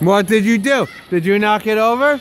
What did you do? Did you knock it over?